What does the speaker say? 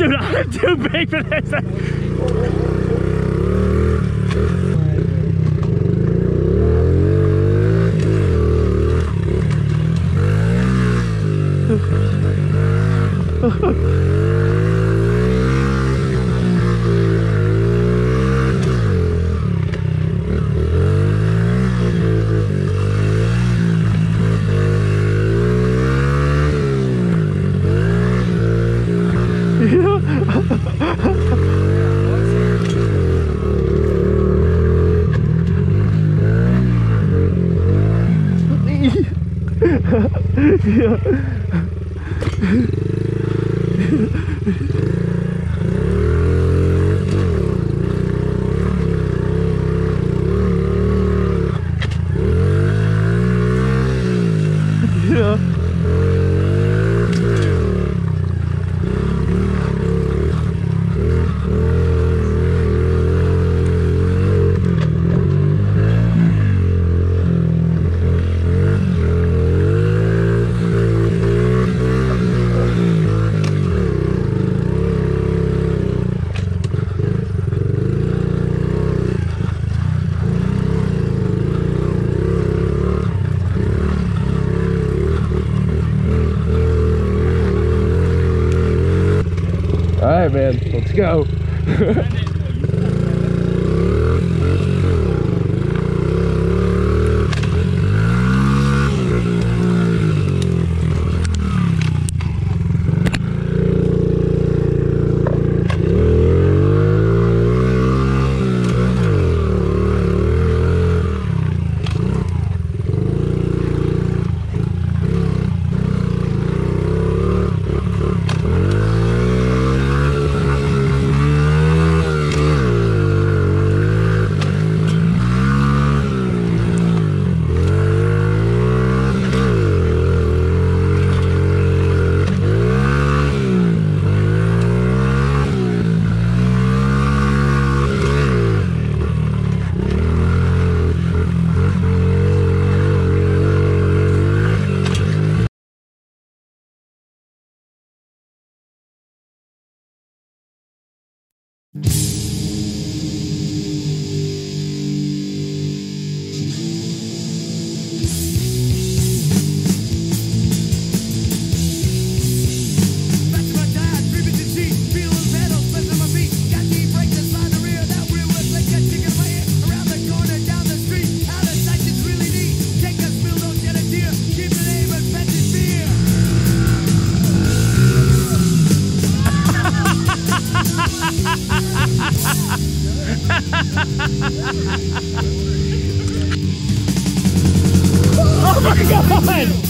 Dude, I'm too big for this. hier. Right, man, let's go. My god!